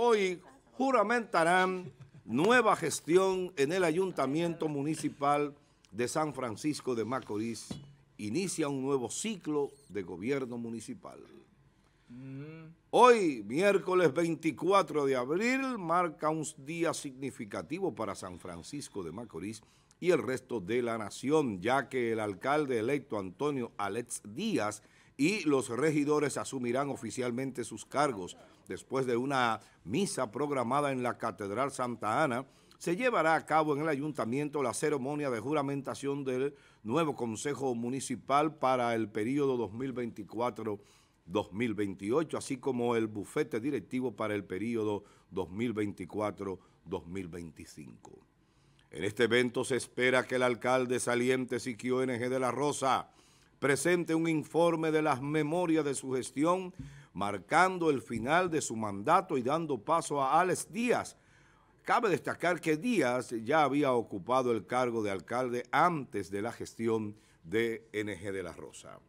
hoy juramentarán nueva gestión en el Ayuntamiento Municipal de San Francisco de Macorís. Inicia un nuevo ciclo de gobierno municipal. Hoy, miércoles 24 de abril, marca un día significativo para San Francisco de Macorís y el resto de la nación, ya que el alcalde electo Antonio Alex Díaz y los regidores asumirán oficialmente sus cargos. Después de una misa programada en la Catedral Santa Ana, se llevará a cabo en el Ayuntamiento la ceremonia de juramentación del nuevo Consejo Municipal para el periodo 2024-2028, así como el bufete directivo para el periodo 2024-2025. En este evento se espera que el alcalde saliente Siquio NG de la Rosa presente un informe de las memorias de su gestión, marcando el final de su mandato y dando paso a Alex Díaz. Cabe destacar que Díaz ya había ocupado el cargo de alcalde antes de la gestión de NG de la Rosa.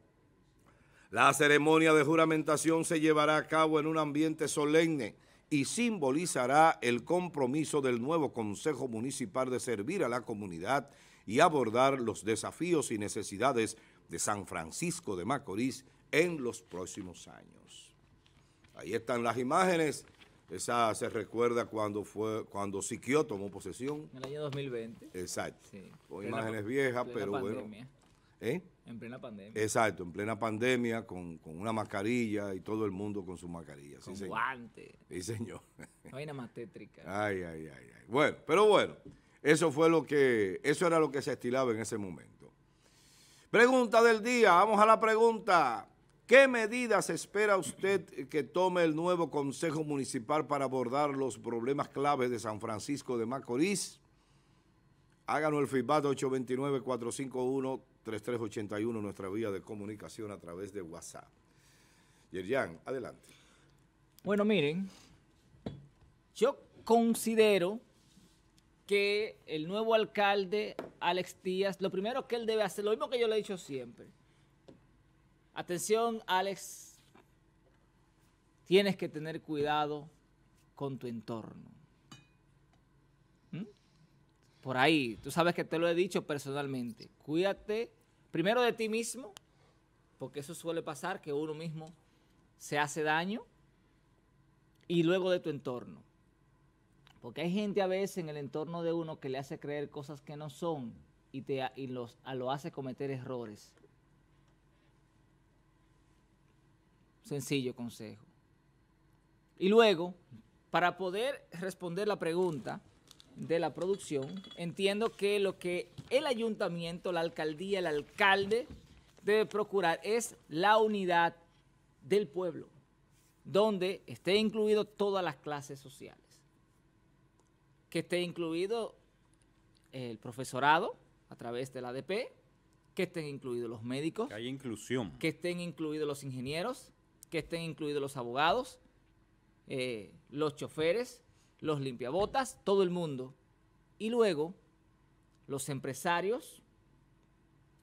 La ceremonia de juramentación se llevará a cabo en un ambiente solemne y simbolizará el compromiso del nuevo Consejo Municipal de servir a la comunidad y abordar los desafíos y necesidades de San Francisco de Macorís en los próximos años. Ahí están las imágenes. Esa se recuerda cuando fue cuando Siquio tomó posesión. En el año 2020. Exacto. Con imágenes viejas, pero bueno. ¿Eh? En plena pandemia. Exacto, en plena pandemia, con, una mascarilla y todo el mundo con su mascarilla. Con guantes. Sí, señor. Vaina más tétrica. Ay, ay, ay, ay. Bueno, pero bueno, eso fue lo que, eso era lo que se estilaba en ese momento. Pregunta del día, vamos a la pregunta. ¿Qué medidas espera usted que tome el nuevo Consejo Municipal para abordar los problemas claves de San Francisco de Macorís? Háganos el feedback 829-451-3381, nuestra vía de comunicación a través de WhatsApp. Yerian, adelante. Bueno, miren, yo considero que el nuevo alcalde, Alex Díaz, lo primero que él debe hacer, lo mismo que yo le he dicho siempre. Atención, Alex, tienes que tener cuidado con tu entorno. ¿Mm? Por ahí, tú sabes que te lo he dicho personalmente. Cuídate primero de ti mismo, porque eso suele pasar, que uno mismo se hace daño, y luego de tu entorno. Porque hay gente a veces en el entorno de uno que le hace creer cosas que no son y, te, y los, lo hace cometer errores. Sencillo consejo. Y luego, para poder responder la pregunta de la producción, entiendo que lo que el ayuntamiento, la alcaldía, el alcalde debe procurar es la unidad del pueblo, donde esté incluido todas las clases sociales que esté incluido el profesorado a través del ADP, que estén incluidos los médicos. Que haya inclusión. Que estén incluidos los ingenieros, que estén incluidos los abogados, eh, los choferes, los limpiabotas, todo el mundo. Y luego, los empresarios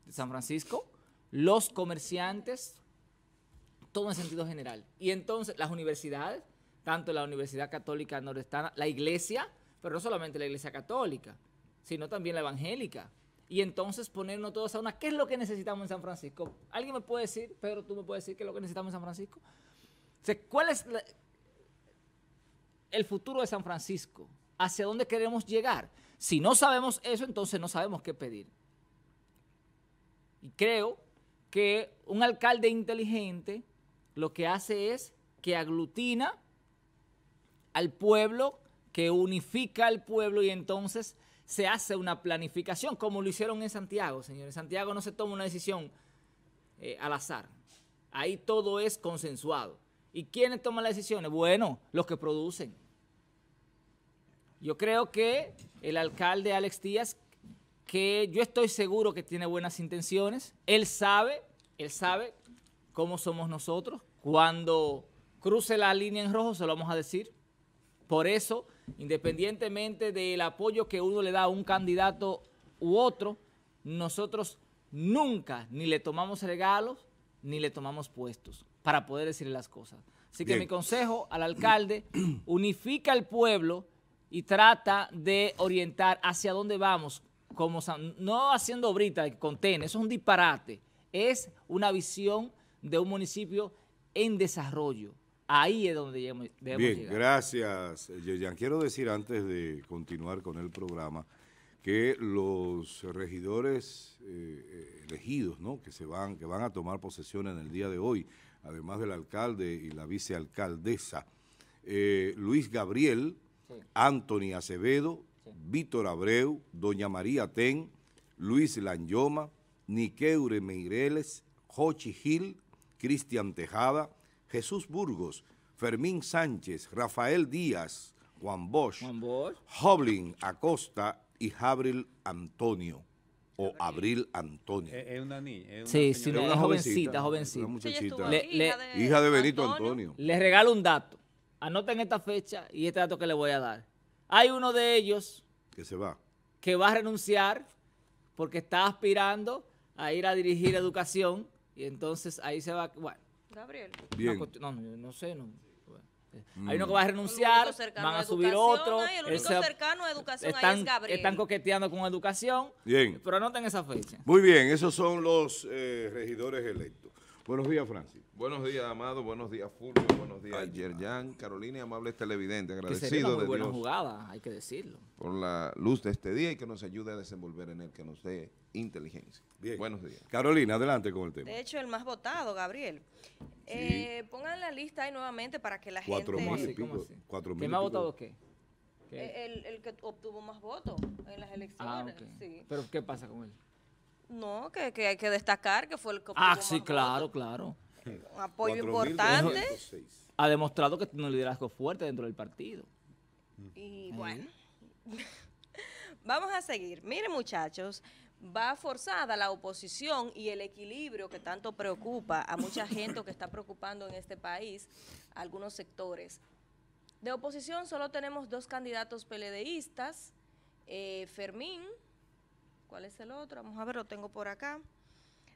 de San Francisco, los comerciantes, todo en sentido general. Y entonces, las universidades, tanto la Universidad Católica Nordestana, la iglesia, pero no solamente la iglesia católica, sino también la evangélica. Y entonces ponernos todos a una, ¿qué es lo que necesitamos en San Francisco? ¿Alguien me puede decir, Pedro, tú me puedes decir qué es lo que necesitamos en San Francisco? ¿cuál es el futuro de San Francisco? ¿Hacia dónde queremos llegar? Si no sabemos eso, entonces no sabemos qué pedir. Y creo que un alcalde inteligente lo que hace es que aglutina al pueblo que unifica al pueblo y entonces se hace una planificación, como lo hicieron en Santiago, señores. Santiago no se toma una decisión eh, al azar. Ahí todo es consensuado. ¿Y quiénes toman las decisiones? Bueno, los que producen. Yo creo que el alcalde Alex Díaz, que yo estoy seguro que tiene buenas intenciones, él sabe, él sabe cómo somos nosotros. Cuando cruce la línea en rojo se lo vamos a decir. Por eso independientemente del apoyo que uno le da a un candidato u otro, nosotros nunca ni le tomamos regalos ni le tomamos puestos para poder decirle las cosas. Así que Bien. mi consejo al alcalde, unifica al pueblo y trata de orientar hacia dónde vamos, como San- no haciendo obrita con TEN, eso es un disparate, es una visión de un municipio en desarrollo. Ahí es donde debemos, Bien, llegar. gracias, Yeyan. Quiero decir antes de continuar con el programa que los regidores eh, eh, elegidos, ¿no? que se van, que van a tomar posesión en el día de hoy, además del alcalde y la vicealcaldesa, eh, Luis Gabriel, Sí. Anthony Acevedo, Víctor Abreu, Doña María Ten, Luis Lanyoma, Niqueure Meireles, Jochi Gil, Cristian Tejada, Jesús Burgos, Fermín Sánchez, Rafael Díaz, Juan Bosch, Juan Bosch. Hoblin Acosta y Jabril Antonio, o Abril Antonio. Es, es una niña. Es una Sí, sí, Una es jovencita, Una jovencita. muchachita. Le- le- hija de Benito Antonio. Les regalo un dato. Anoten esta fecha y este dato que les voy a dar. Hay uno de ellos que se va. que va a renunciar porque está aspirando a ir a dirigir educación y entonces ahí se va, bueno, Gabriel. Bien. no, no, no sé, no, bueno. hay uno que va a renunciar, El único cercano van a a subir educación, otro, ay, el único cercano a educación ahí están, es Gabriel. están coqueteando con educación, Bien. pero anoten esa fecha. Muy bien, esos son los eh, regidores electos. Buenos días, Francis. Buenos días, Amado. Buenos días, Fulvio. Buenos días, Yerjan, Carolina y amables televidentes. Que sería una Agradecido muy de buena Dios jugada, hay que decirlo. por la luz de este día y que nos ayude a desenvolver en él, que nos dé inteligencia. Bien. Buenos días. Carolina, adelante con el tema. De hecho, el más votado, Gabriel. Eh, pongan la lista ahí nuevamente para que la Cuatro gente... ¿Cómo mil y así? ¿Cómo pico. así? Cuatro mil ¿Quién pico. votado qué? ¿Qué? Eh, El, el que obtuvo más votos en las Ah, elecciones. ok. sí. Pero ¿qué pasa con él? No, que, que hay que destacar que fue el que Ah, sí, claro, claro. Un apoyo 4.206. importante. Ha demostrado que tiene un liderazgo fuerte dentro del partido. Y bueno, vamos a seguir. Miren muchachos, va forzada la oposición y el equilibrio que tanto preocupa a mucha gente o que está preocupando en este país, a algunos sectores. De oposición solo tenemos dos candidatos peledeístas, eh, Fermín, ¿cuál es el otro? Vamos a ver, lo tengo por acá.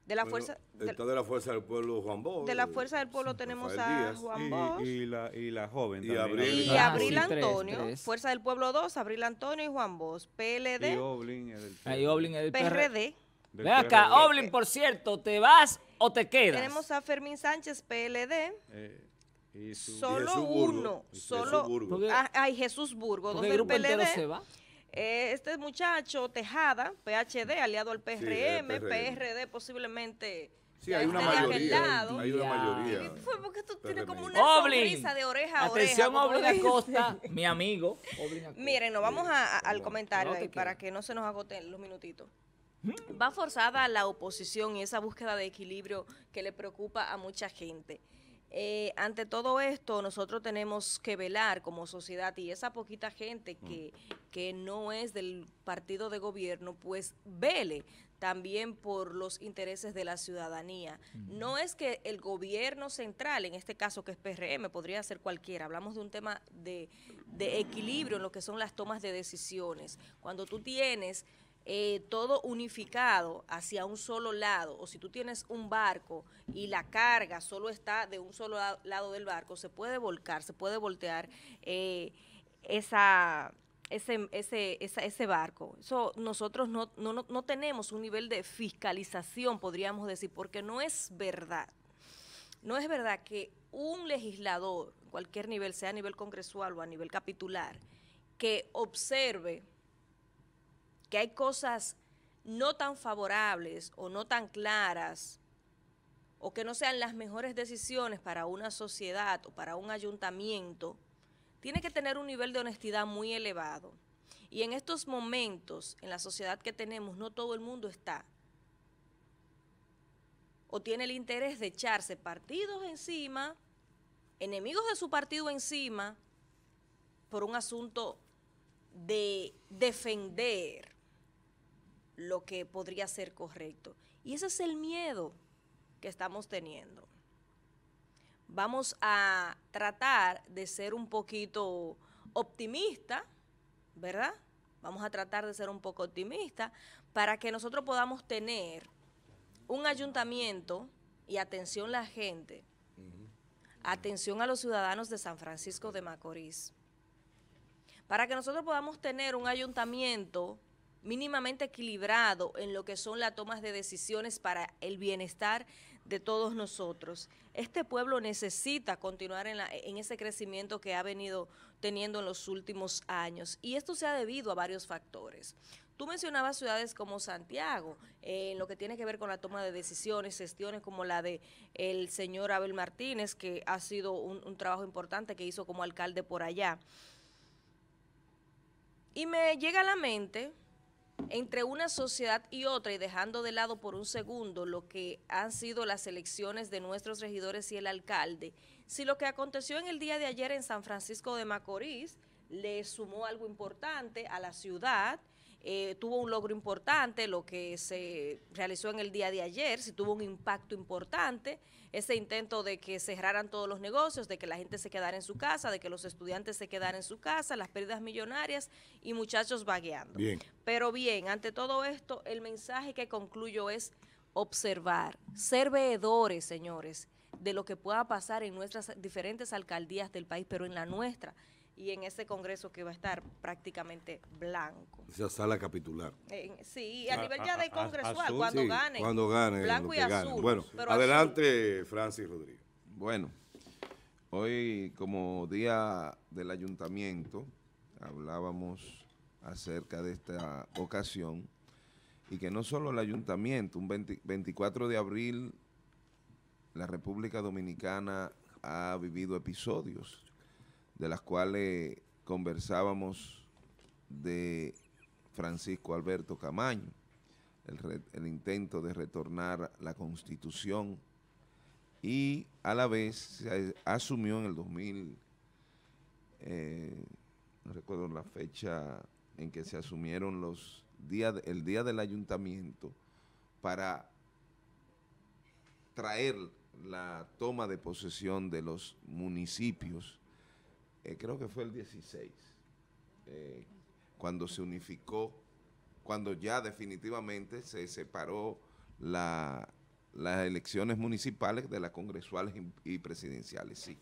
De la Bueno, fuerza... de- Está de la Fuerza del Pueblo Juan Bosch. de la Fuerza del Pueblo tenemos a. Juan Y, Bosch. y la, y la joven Y también. Abril. Y Ah, Abril sí, tres, Antonio, tres. Fuerza del Pueblo 2, Abril Antonio y Juan Bosch. PLD, Y Oblin es del Oblin es. PRD. del Ven acá, PRD. Oblin, por cierto, ¿te vas o te quedas? Tenemos a Fermín Sánchez, PLD. Eh, y su- Solo Jesús Burgos. uno. Jesús Solo. Ah, Ay, Jesús Burgos, dos Porque el entero se PLD. va. Eh, este muchacho, Tejada, PHD, aliado al PRM. PRD posiblemente. Sí, hay una esté de aquel mayoría. lado. Hay una mayoría. Fue porque tú tienes como una Oblin. sonrisa de oreja a Atención, oreja. como Oblin. Acosta, mi amigo. Miren, nos vamos a- a- al comentario no te ahí para que no se nos agoten los minutitos. Va forzada la oposición y esa búsqueda de equilibrio que le preocupa a mucha gente. Eh, ante todo esto, nosotros tenemos que velar como sociedad y esa poquita gente que, que no es del partido de gobierno, pues vele también por los intereses de la ciudadanía. No es que el gobierno central, en este caso que es PRM, podría ser cualquiera, hablamos de un tema de, de equilibrio en lo que son las tomas de decisiones. Cuando tú tienes eh, todo unificado hacia un solo lado, o si tú tienes un barco y la carga solo está de un solo la- lado del barco, se puede volcar, se puede voltear eh, ese, ese, ese barco. Nosotros no, no, no- no tenemos un nivel de fiscalización, podríamos decir, porque no es verdad. No es verdad que un legislador, cualquier nivel, sea a nivel congresual o a nivel capitular, que observe que hay cosas no tan favorables o no tan claras o que no sean las mejores decisiones para una sociedad o para un ayuntamiento, tiene que tener un nivel de honestidad muy elevado. Y en estos momentos, en la sociedad que tenemos, no todo el mundo está o tiene el interés de echarse partidos encima, enemigos de su partido encima, por un asunto de defender lo que podría ser correcto. Y ese es el miedo que estamos teniendo. Vamos a tratar de ser un poquito optimista, ¿verdad? Vamos a tratar de ser un poco optimista para que nosotros podamos tener un ayuntamiento y atención la gente Atención a los ciudadanos de San Francisco de Macorís. Para que nosotros podamos tener un ayuntamiento mínimamente equilibrado en lo que son las tomas de decisiones para el bienestar de todos nosotros. Este pueblo necesita continuar en, ese crecimiento que ha venido teniendo en los últimos años y esto se ha debido a varios factores. Tú mencionabas ciudades como Santiago, en lo que tiene que ver con la toma de decisiones, gestiones como la de el señor Abel Martínez, que ha sido un trabajo importante que hizo como alcalde por allá. Y me llega a la mente, entre una sociedad y otra, y dejando de lado por un segundo lo que han sido las elecciones de nuestros regidores y el alcalde, si lo que aconteció en el día de ayer en San Francisco de Macorís le sumó algo importante a la ciudad, eh, tuvo un logro importante, lo que se realizó en el día de ayer, si tuvo un impacto importante, ese intento de que cerraran todos los negocios, de que la gente se quedara en su casa, de que los estudiantes se quedaran en su casa, las pérdidas millonarias y muchachos vagueando. Bien. Pero bien, ante todo esto, el mensaje que concluyo es observar, ser veedores, señores, de lo que pueda pasar en nuestras diferentes alcaldías del país, pero en la nuestra y en ese Congreso que va a estar prácticamente blanco. Esa sala capitular. En- sí, a A- nivel a- ya de a- congresual, azul. cuando Sí, gane. Cuando gane. Blanco y gane. azul. Bueno, pero azul. adelante, Francis Rodríguez. Bueno, hoy como día del ayuntamiento hablábamos acerca de esta ocasión y que no solo el ayuntamiento, un 20 24 de abril la República Dominicana ha vivido episodios de las cuales conversábamos de Francisco Alberto Camaño, el, intento de retornar la constitución y a la vez se asumió en el 2000, eh, no recuerdo la fecha en que se asumieron los días, el día del ayuntamiento para traer la toma de posesión de los municipios, eh, creo que fue el 16, eh, cuando se unificó, cuando ya definitivamente se separó la, las elecciones municipales de las congresuales y, presidenciales, sí.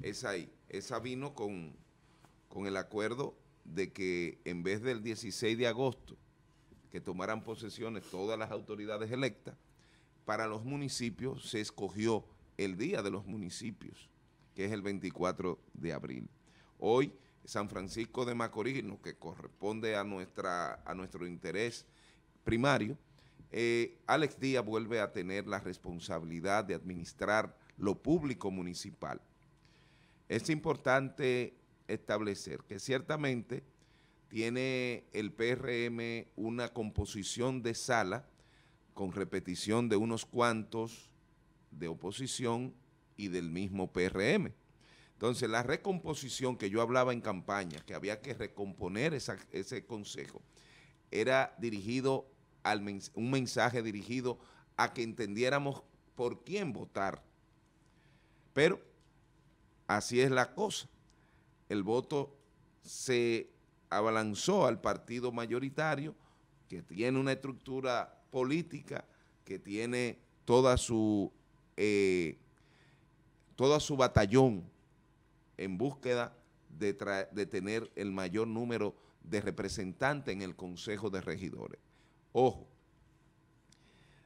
Esa ahí, esa vino con, con el acuerdo de que en vez del 16 de agosto, que tomaran posesiones todas las autoridades electas, para los municipios se escogió el día de los municipios, que es el 24 de abril. Hoy, San Francisco de Macorís, lo que corresponde a, nuestra, a nuestro interés primario, eh, Alex Díaz vuelve a tener la responsabilidad de administrar lo público municipal. Es importante establecer que ciertamente tiene el PRM una composición de sala con repetición de unos cuantos de oposición y del mismo PRM. Entonces, la recomposición que yo hablaba en campaña, que había que recomponer ese consejo, era dirigido al un mensaje dirigido a que entendiéramos por quién votar. Pero así es la cosa. El voto se abalanzó al partido mayoritario, que tiene una estructura política, que tiene toda su, eh, toda su batallón en búsqueda de, tener el mayor número de representantes en el Consejo de Regidores. Ojo,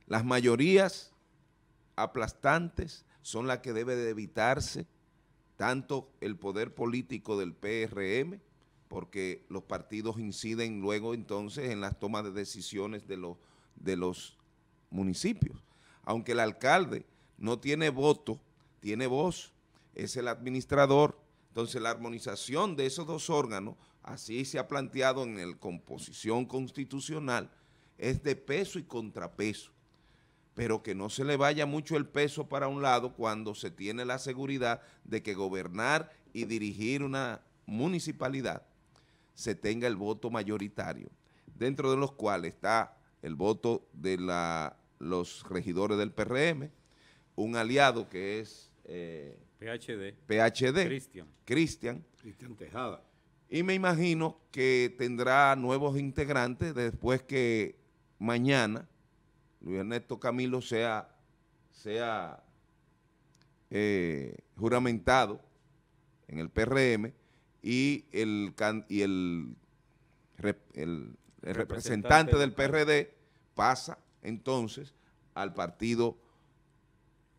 las mayorías aplastantes son las que debe de evitarse tanto el poder político del PRM, porque los partidos inciden luego entonces en las tomas de decisiones de de los municipios. Aunque el alcalde no tiene voto, tiene voz, es el administrador, entonces la armonización de esos dos órganos, así se ha planteado en la composición constitucional, es de peso y contrapeso. Pero que no se le vaya mucho el peso para un lado cuando se tiene la seguridad de que gobernar y dirigir una municipalidad se tenga el voto mayoritario, dentro de los cuales está el voto de la, los regidores del PRM, un aliado que es eh, PhD. PHD, Cristian. Cristian, Cristian Tejada. y me imagino que tendrá nuevos integrantes después que mañana Luis Ernesto Camilo sea, sea eh, juramentado en el PRM y el, can- y el, rep- el- el representante del PRD pasa entonces al partido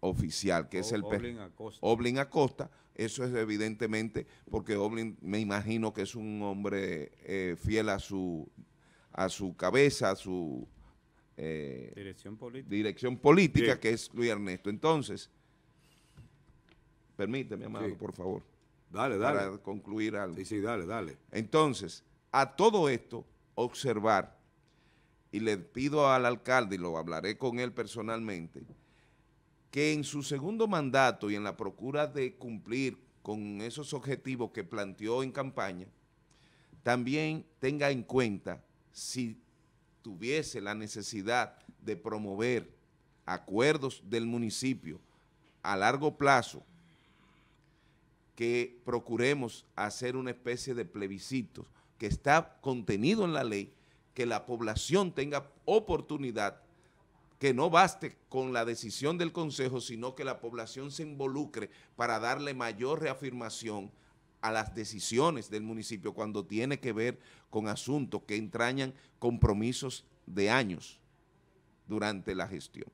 oficial, que es el Oblin Acosta. Oblin Acosta. Eso es evidentemente porque Oblin me imagino que es un hombre eh, fiel a su, a su cabeza, a su eh, Dirección política. dirección política, que es Luis Ernesto. Entonces, permíteme, amado, Sí. por favor, Dale, para dale. concluir algo. Sí, sí, dale, dale. Entonces, a todo esto, observar, y le pido al alcalde, y lo hablaré con él personalmente, que en su segundo mandato y en la procura de cumplir con esos objetivos que planteó en campaña, también tenga en cuenta si tuviese la necesidad de promover acuerdos del municipio a largo plazo que procuremos hacer una especie de plebiscito que está contenido en la ley, que la población tenga oportunidad, que no baste con la decisión del Consejo, sino que la población se involucre para darle mayor reafirmación a las decisiones del municipio cuando tiene que ver con asuntos que entrañan compromisos de años durante la gestión.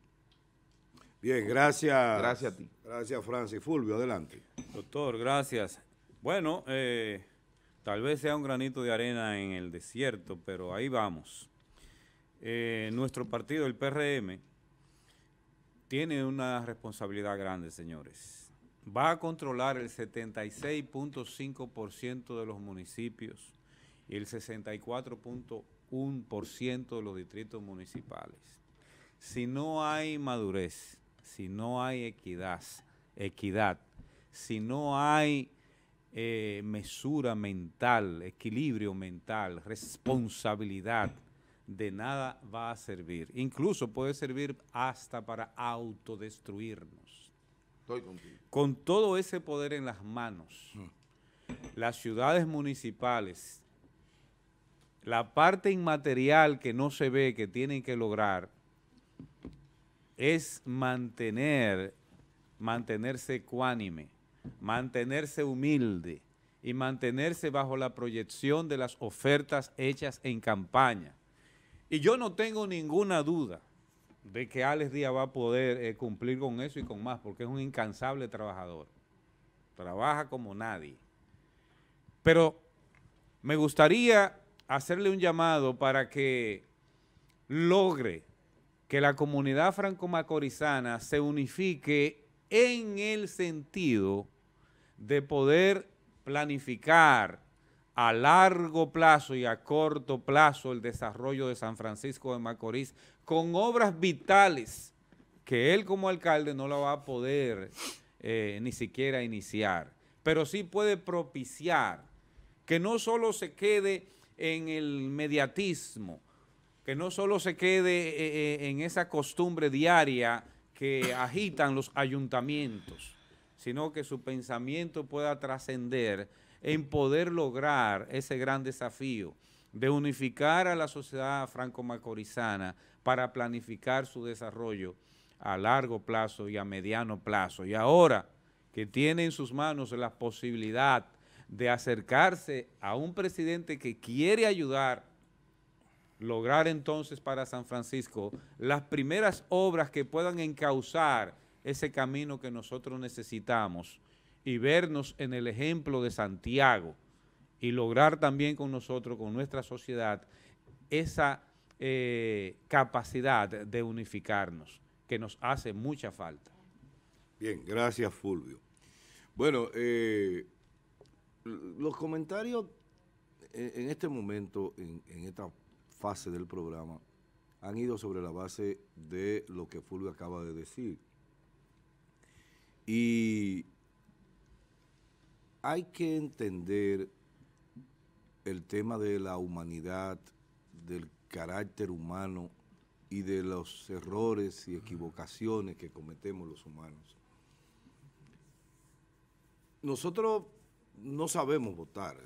Bien, gracias. Gracias a ti. Gracias, Francis. Fulvio, adelante. Doctor, gracias. Bueno, eh, tal vez sea un granito de arena en el desierto, pero ahí vamos. Eh, nuestro partido, el PRM, tiene una responsabilidad grande, señores. Va a controlar el 76.5% de los municipios y el 64.1% de los distritos municipales. Si no hay madurez, si no hay equidad, equidad, si no hay eh, mesura mental, equilibrio mental, responsabilidad, de nada va a servir. Incluso puede servir hasta para autodestruirnos. Estoy contigo. Con todo ese poder en las manos, las ciudades municipales, la parte inmaterial que no se ve, que tienen que lograr, es mantener, mantenerse ecuánime, mantenerse humilde y mantenerse bajo la proyección de las ofertas hechas en campaña. Y yo no tengo ninguna duda de que Alex Díaz va a poder eh, cumplir con eso y con más, porque es un incansable trabajador. Trabaja como nadie. Pero me gustaría hacerle un llamado para que logre que la comunidad franco-macorizana se unifique en el sentido de poder planificar a largo plazo y a corto plazo el desarrollo de San Francisco de Macorís con obras vitales que él como alcalde no la va a poder eh, ni siquiera iniciar, pero sí puede propiciar que no solo se quede en el mediatismo, que no solo se quede eh, eh, en esa costumbre diaria que agitan los ayuntamientos, sino que su pensamiento pueda trascender en poder lograr ese gran desafío de unificar a la sociedad franco-macorizana para planificar su desarrollo a largo plazo y a mediano plazo. Y ahora que tiene en sus manos la posibilidad de acercarse a un presidente que quiere ayudar, lograr entonces para San Francisco las primeras obras que puedan encauzar ese camino que nosotros necesitamos y vernos en el ejemplo de Santiago y lograr también con nosotros, con nuestra sociedad, esa eh, capacidad de unificarnos que nos hace mucha falta. Bien, gracias, Fulvio. Bueno, eh, los comentarios en, este momento, en, en esta fase del programa, han ido sobre la base de lo que Fulvio acaba de decir. Y hay que entender el tema de la humanidad, del carácter humano y de los errores y equivocaciones que cometemos los humanos. Nosotros no sabemos votar.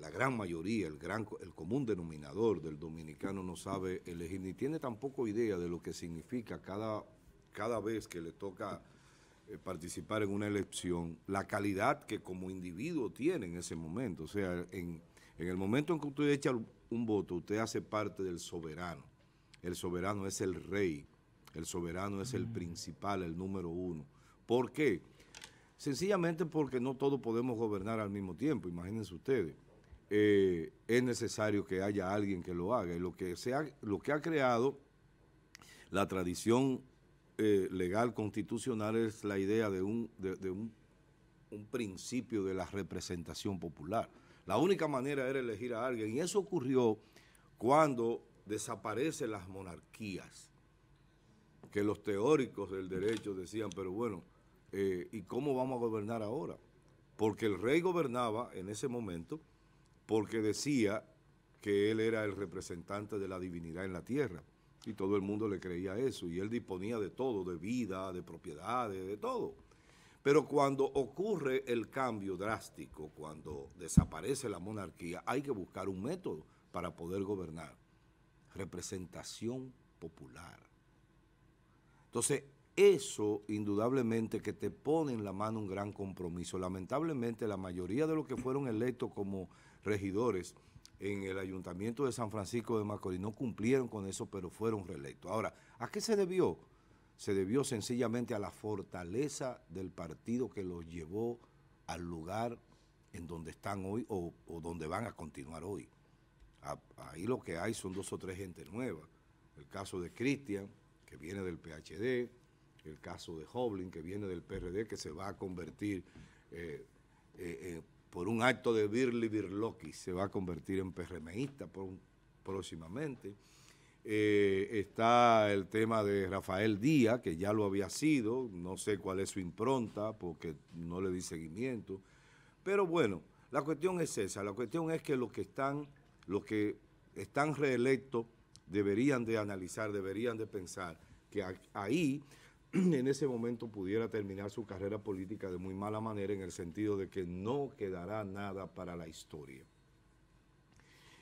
La gran mayoría, el, gran, el común denominador del dominicano no sabe elegir, ni tiene tampoco idea de lo que significa cada, cada vez que le toca eh, participar en una elección, la calidad que como individuo tiene en ese momento. O sea, en, en el momento en que usted echa un voto, usted hace parte del soberano. El soberano es el rey, el soberano es el principal, el número uno. ¿Por qué? Sencillamente porque no todos podemos gobernar al mismo tiempo, imagínense ustedes. Eh, es necesario que haya alguien que lo haga. Y lo que, se ha, lo que ha creado la tradición eh, legal constitucional es la idea de, un, de, un, un principio de la representación popular. La única manera era elegir a alguien. Y eso ocurrió cuando desaparecen las monarquías, que los teóricos del derecho decían, pero bueno, eh, ¿y cómo vamos a gobernar ahora? Porque el rey gobernaba en ese momento porque decía que él era el representante de la divinidad en la tierra. Y todo el mundo le creía eso. Y él disponía de todo, de vida, de propiedades, de todo. Pero cuando ocurre el cambio drástico, cuando desaparece la monarquía, hay que buscar un método para poder gobernar. Representación popular. Entonces, eso indudablemente que te pone en la mano un gran compromiso. Lamentablemente, la mayoría de los que fueron electos como regidores en el Ayuntamiento de San Francisco de Macorís no cumplieron con eso, pero fueron reelectos. Ahora, ¿a qué se debió? Se debió sencillamente a la fortaleza del partido que los llevó al lugar en donde están hoy o, donde van a continuar hoy. Ahí lo que hay son dos o tres gente nueva. El caso de Cristian, que viene del PHD, el caso de Hoblin, que viene del PRD, que se va a convertir eh, eh, eh, por un acto de Birli Birloqui, se va a convertir en PRMista próximamente. está el tema de Rafael Díaz, que ya lo había sido, no sé cuál es su impronta, porque no le di seguimiento. Pero bueno, la cuestión es esa, la cuestión es que los que están, los que están reelectos deberían de analizar, deberían de pensar que ahí en ese momento pudiera terminar su carrera política de muy mala manera en el sentido de que no quedará nada para la historia.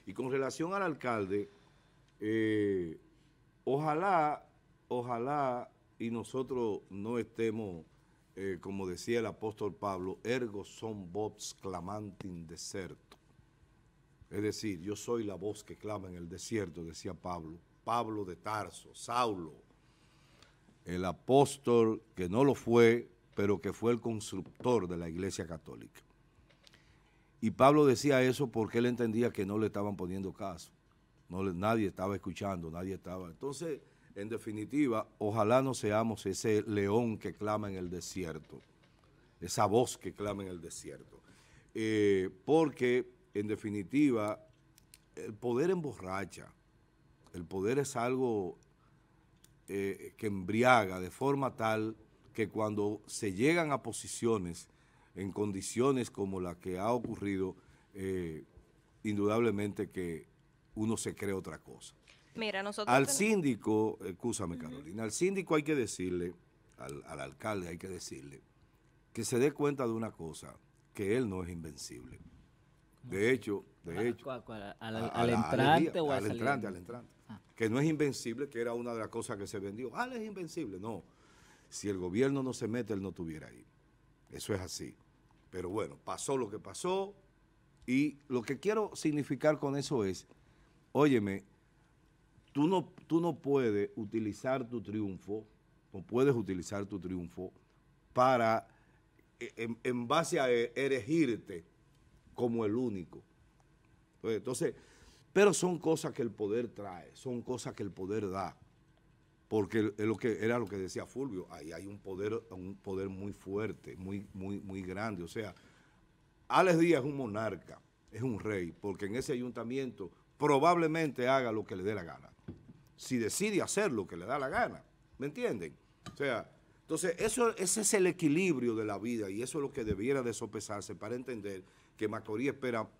Y con relación al alcalde, eh, ojalá, ojalá y nosotros no estemos, eh, como decía el apóstol Pablo, ergo son vox clamantin deserto. Es decir, yo soy la voz que clama en el desierto, decía Pablo. Pablo de Tarso, Saulo, el apóstol que no lo fue, pero que fue el constructor de la iglesia católica. Y Pablo decía eso porque él entendía que no le estaban poniendo caso. No nadie estaba escuchando, nadie estaba. Entonces, en definitiva, ojalá no seamos ese león que clama en el desierto, esa voz que clama en el desierto. Eh, porque, en definitiva, el poder emborracha, el poder es algo eh, que embriaga de forma tal que cuando se llegan a posiciones en condiciones como la que ha ocurrido, eh, indudablemente que uno se cree otra cosa. Mira, nosotros al síndico, escúchame uh -huh. Carolina, al síndico hay que decirle, al, al alcalde hay que decirle, que se dé cuenta de una cosa, que él no es invencible. De hecho, de hecho. ¿Cuál, cuál, al, al, al, entrante o al, al entrante? Al entrante. Que no es invencible, que era una de las cosas que se vendió. Ah, es invencible. No. Si el gobierno no se mete, él no estuviera ahí. Eso es así. Pero bueno, pasó lo que pasó. Y lo que quiero significar con eso es, óyeme, tú no, tú no puedes utilizar tu triunfo, no puedes utilizar tu triunfo para, en, en base a erigirte como el único. Entonces, pero son cosas que el poder trae, son cosas que el poder da. Porque lo que era lo que decía Fulvio, ahí hay un poder, un poder muy fuerte, muy, muy, muy grande. O sea, Alex Díaz es un monarca, es un rey, porque en ese ayuntamiento probablemente haga lo que le dé la gana. Si decide hacer lo que le da la gana, ¿me entienden? O sea, entonces eso, ese es el equilibrio de la vida y eso es lo que debiera de sopesarse para entender que Macorís espera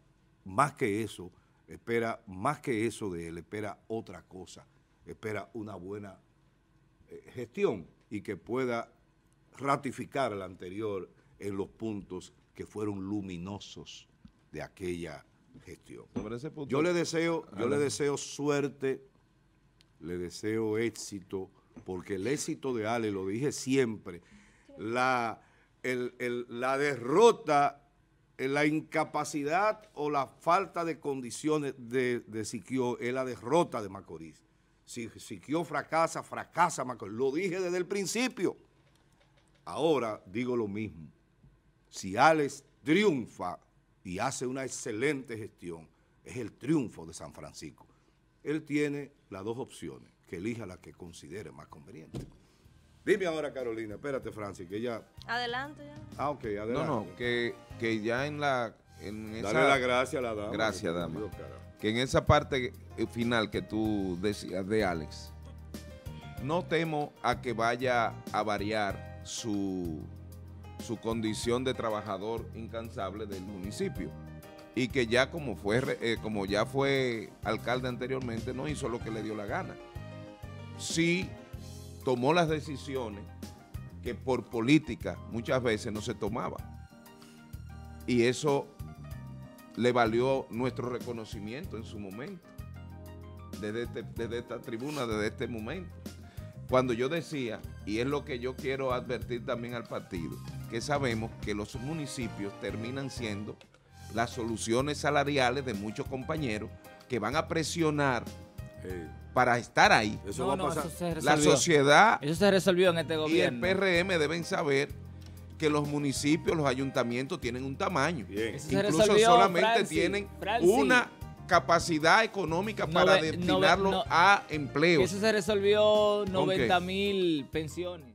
más que eso, espera más que eso de él, espera otra cosa, espera una buena eh, gestión y que pueda ratificar la anterior en los puntos que fueron luminosos de aquella gestión. Yo le deseo, yo le deseo suerte, le deseo éxito, porque el éxito de Ale, lo dije siempre, la, el- el- la derrota, la incapacidad o la falta de condiciones de, de Siquio es la derrota de Macorís. Si Siquio fracasa, fracasa Macorís. Lo dije desde el principio. Ahora digo lo mismo. Si Alex triunfa y hace una excelente gestión, es el triunfo de San Francisco. Él tiene las dos opciones, que elija la que considere más conveniente. Dime ahora, Carolina, espérate, Francis, que ya... Adelante ya. Ah, ok, adelante. No, no, que, que ya en la... En esa, Dale la gracia a la dama. Gracias, que- dama. Dios, que en esa parte eh, final que tú decías de Alex, no temo a que vaya a variar su, su condición de trabajador incansable del municipio y que ya como fue eh, como ya fue alcalde anteriormente no hizo lo que le dio la gana. Sí tomó las decisiones que por política muchas veces no se tomaba. Y eso le valió nuestro reconocimiento en su momento, desde, esta tribuna, desde este momento. Cuando yo decía, y es lo que yo quiero advertir también al partido, que sabemos que los municipios terminan siendo las soluciones salariales de muchos compañeros que van a presionar para estar ahí. eso No, va a no, pasar. eso se La sociedad Eso se resolvió en este y el gobierno. PRM deben saber que los municipios, los ayuntamientos tienen un tamaño. Bien. Eso se Incluso resolvió, solamente Francis, tienen Francis. una capacidad económica para destinarlo no- a empleos. Eso se resolvió 90 mil pensiones.